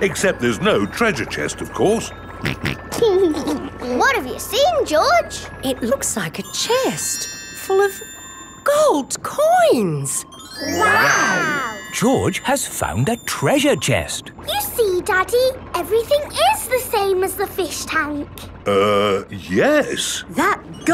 Except there's no treasure chest, of course. what have you seen, George? It looks like a chest full of gold coins. Wow! George has found a treasure chest. You see, Daddy, everything is the same as the fish tank. Uh, yes. That gold